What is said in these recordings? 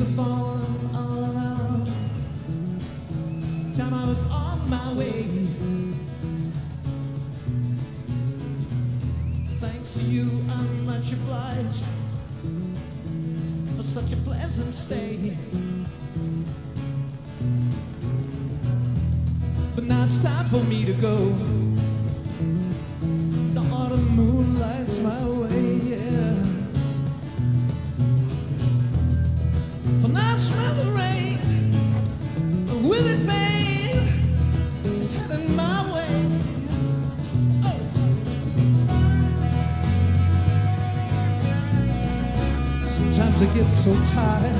Are falling all around. Time I was on my way. Thanks to you, I'm much obliged for such a pleasant stay. But now it's time for me to go. The autumn moon lights my way, I get so tired.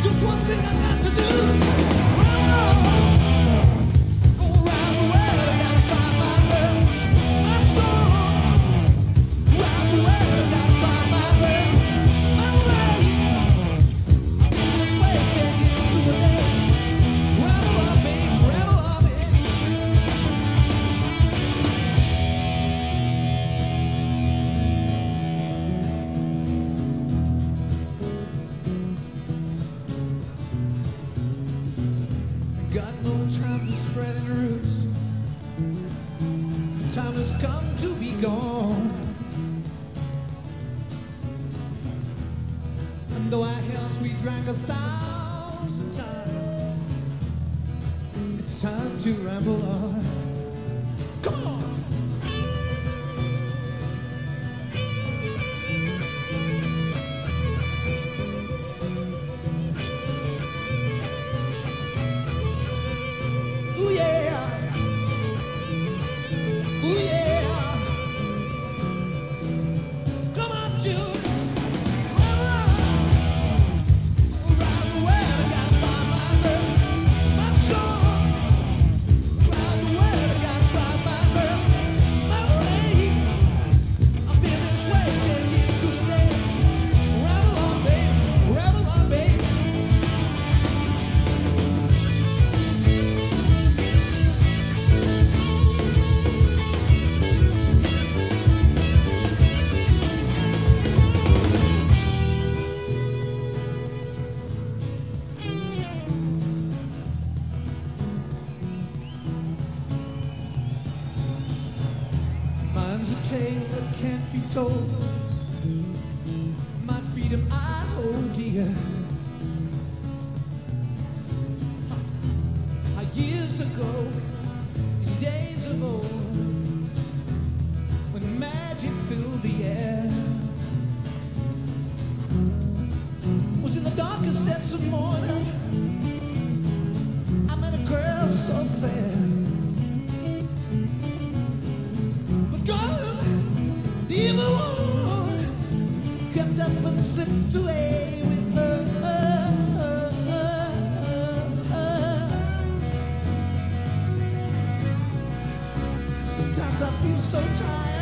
Just one thing I got time for spreading roots. Time has come to be gone. And though our health we drank a thousand times, it's time to ramble on. Tale that can't be told. My freedom I hold dear. Years ago, in days of old, when magic filled the air, was in the darkest depths of morning. I met a girl so fair. Sometimes I feel so tired.